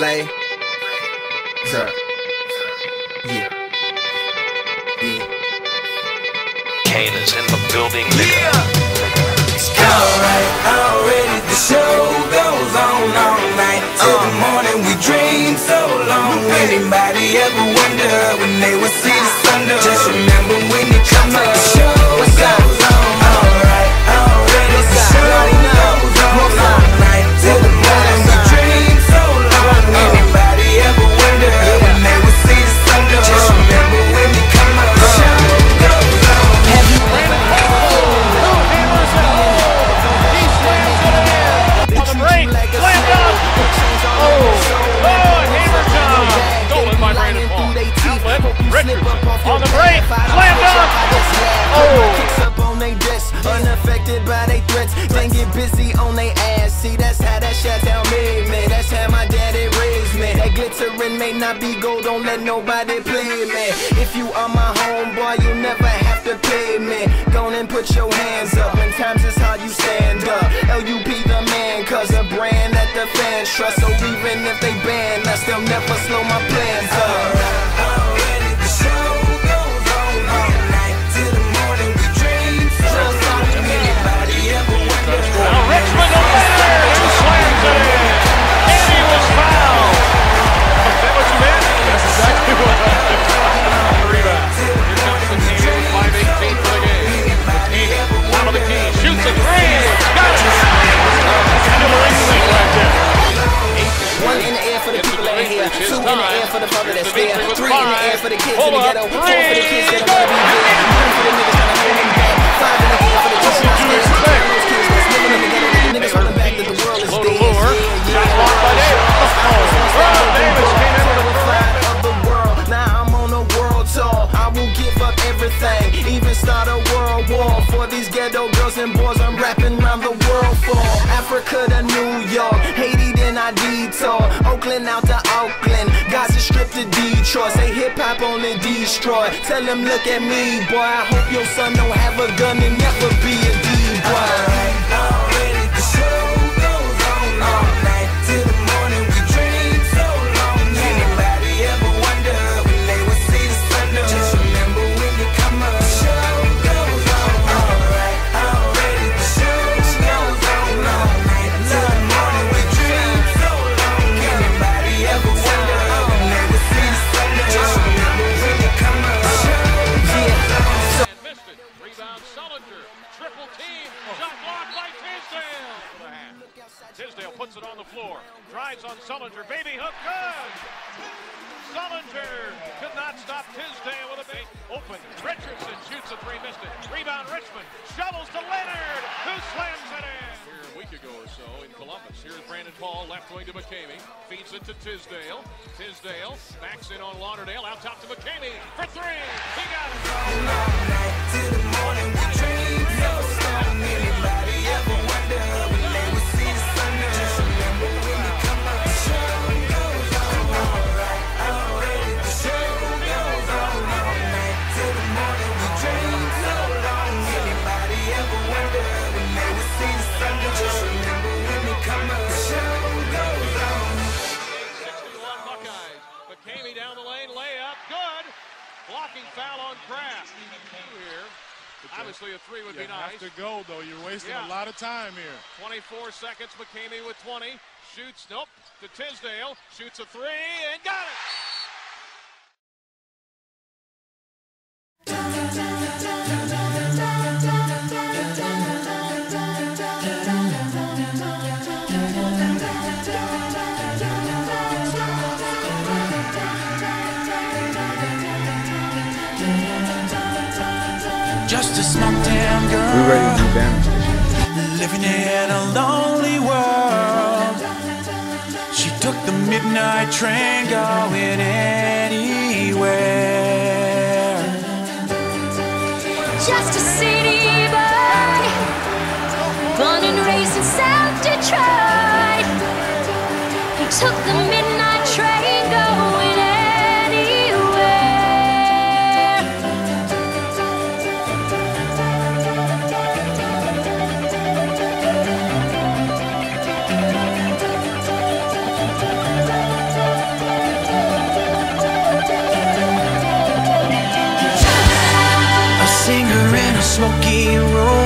Lay. Up? Yeah. Yeah. Kane is in the building, nigga. Alright, already the show goes on all night uh. Till the morning we dream so long Anybody ever wonder when they will see the sun Just remember busy on they ass. See, that's how that shit tell me, man. That's how my daddy raised me. That glittering may not be gold, don't let nobody play me. If you are my homeboy, you never have to pay me. Go and put your hands up. When times is hard, you stand up. Lupe the man, cause a brand that the fans trust. So even if they ban us, they'll never slow my plans up. For the kids in the ghetto. Four for the kids that wanna be. One for the niggas trying to hold me back. Five in the air for the children What did you that's expect? Those kids that's living in the ghetto. The niggas back that the world is dead. Shot blocked by Davis. Oh, Davis came in with a of the world. Now I'm on a world tour. I will give up everything, even start a world war for these ghetto girls and boys. I'm rapping around the world for Africa to New York, Haiti then I detour, Oakland out Oakland, Gaza Strip to Detroit. Say hip hop only destroy. Tell them look at me, boy. I hope your son don't have a gun and never be a D Drives Sullinger. Baby hook good. Sullinger could not stop Tisdale with a big open. Richardson shoots a three, missed it. Rebound Richmond. Shovels to Leonard, who slams it in. Here a week ago or so in Columbus. Here's Brandon Paul left wing to McCamey. Feeds it to Tisdale. Tisdale backs in on Lauderdale. Out top to McCamey for three. He got it. McCamey down the lane, layup, good. Blocking foul on Craft. Here. Obviously, a three would You be nice. have to go though. You're wasting Yeah. a lot of time here. 24 seconds. McCamey with 20. Shoots, nope, to Tisdale. Shoots a three and got it. Just a small town We girl ready to do damage. living in a lonely world. She took the midnight train going anywhere. Just a city smoky room.